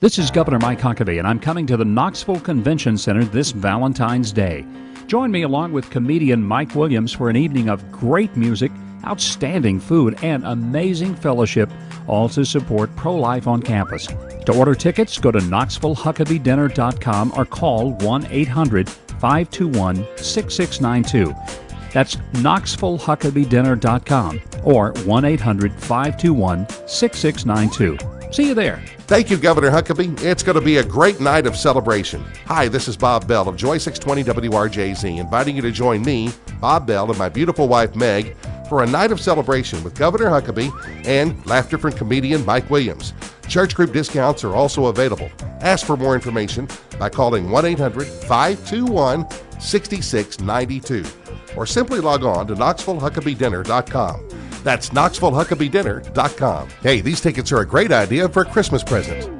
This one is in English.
This is Governor Mike Huckabee, and I'm coming to the Knoxville Convention Center this Valentine's Day. Join me along with comedian Mike Williams for an evening of great music, outstanding food, and amazing fellowship, all to support pro life on campus. To order tickets, go to KnoxvilleHuckabeeDinner.com or call 1 800 521 6692. That's KnoxvilleHuckabeeDinner.com or 1 800 521 6692. See you there. Thank you, Governor Huckabee. It's going to be a great night of celebration. Hi, this is Bob Bell of Joy 620 WRJZ, inviting you to join me, Bob Bell, and my beautiful wife, Meg, for a night of celebration with Governor Huckabee and laughter from comedian Mike Williams. Church group discounts are also available. Ask for more information by calling 1 800 521 6692 or simply log on to KnoxvilleHuckabeeDinner.com. That's KnoxvilleHuckabeeDinner.com. Hey, these tickets are a great idea for a Christmas present.